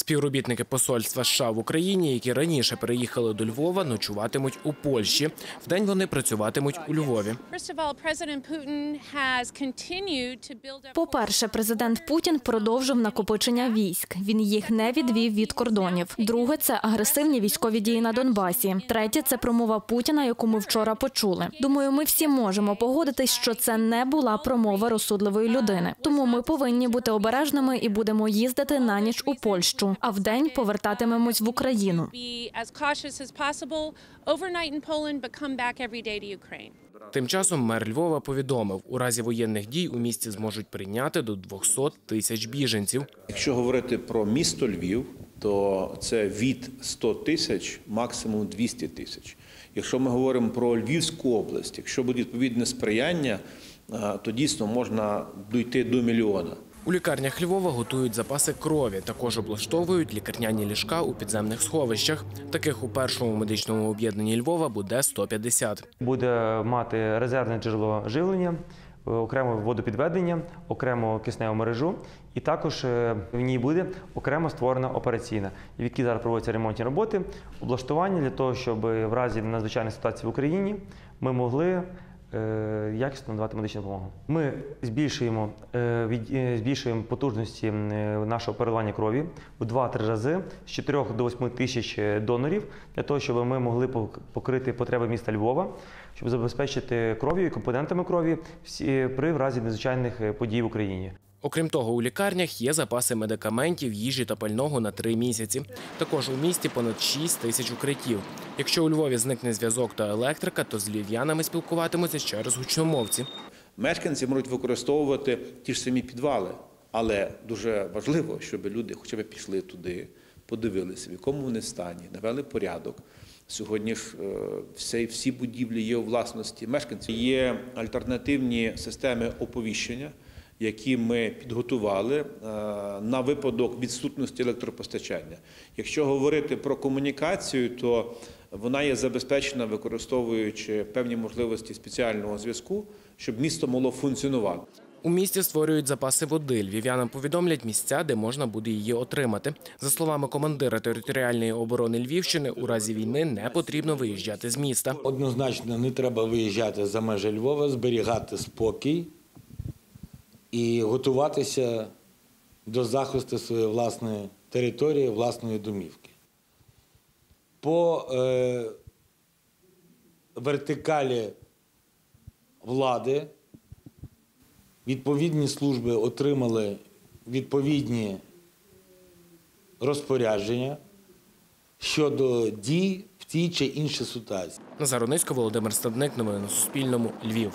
Співробітники посольства США в Україні, які раніше переїхали до Львова, ночуватимуть у Польщі. Вдень вони працюватимуть у Львові. Up. По-перше, президент Путін продовжив накопичення військ. Він їх не відвів від кордонів. Друге, це агресивні військові дії на Донбасі. Третє це промова Путіна, яку ми вчора почули. Думаю, ми всі можемо погодитись, що це не була промова розсудливої людини. Тому ми повинні бути обережними і будемо їздити на ніч у Польщу, а вдень повертатимемось в Україну. Тим часом мер Львова повідомив, у разі воєнних дій у місті зможуть прийняти до 200 тисяч біженців. Якщо говорити про місто Львів, то це від 100 тисяч, максимум 200 тисяч. Якщо ми говоримо про Львівську область, якщо буде відповідне сприяння, то дійсно можна дійти до мільйона. У лікарнях Львова готують запаси крові. Також облаштовують лікарняні ліжка у підземних сховищах. Таких у першому медичному об'єднанні Львова буде 150. буде мати резервне джерело живлення, е, окремо водопідведення, окремо кисневу мережу, і також е, в ній буде окремо створена операційна, в якій зараз проводяться ремонтні роботи, облаштування для того, щоб в разі надзвичайної ситуації в Україні ми могли. Е, Якісно надавати медичну допомогу. Ми збільшуємо, е, е, збільшуємо потужності нашого переливання крові в 2-3 рази з 4 до 8 тисяч донорів для того, щоб ми могли пок- покрити потреби міста Львова, щоб забезпечити кров'ю і компонентами крові всі при разі надзвичайних подій в Україні. Окрім того, у лікарнях є запаси медикаментів, їжі та пального на три місяці. Також у місті понад 6 тисяч укриттів. Якщо у Львові зникне зв'язок та електрика, то з львів'янами спілкуватимуться через гучномовці. Мешканці можуть використовувати ті ж самі підвали, але дуже важливо, щоб люди хоча б пішли туди, подивилися, в якому вони стані, навели порядок. Сьогодні ж е, всі, всі будівлі є у власності мешканців. Є альтернативні системи оповіщення, які ми підготували е, на випадок відсутності електропостачання. Якщо говорити про комунікацію, то вона є забезпечена, використовуючи певні можливості спеціального зв'язку, щоб місто могло функціонувати. У місті створюють запаси води. Львів'янам повідомлять місця, де можна буде її отримати. За словами командира територіальної оборони Львівщини, у разі війни не потрібно виїжджати з міста. Однозначно не треба виїжджати за межі Львова, зберігати спокій і готуватися до захисту своєї власної території, власної домівки. По е, вертикалі влади відповідні служби отримали відповідні розпорядження щодо дій в тій чи іншій ситуації. Назар Онисько, Володимир Стадник. Новини на Суспільному. Львів.